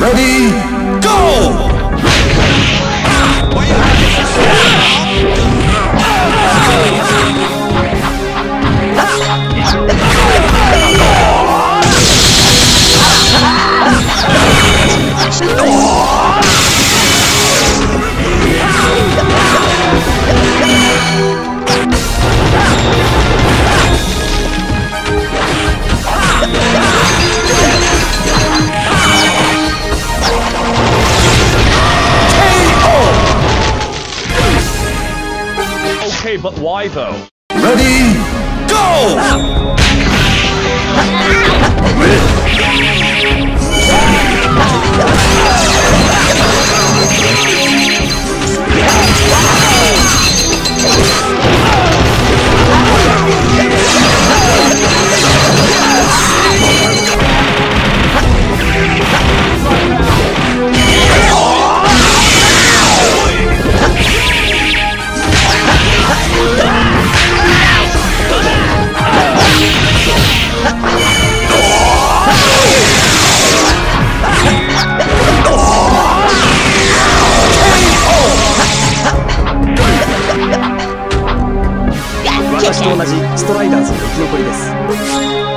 Ready, Okay, but why though? Ready, go! 私と同じストライダーズの生き残りです。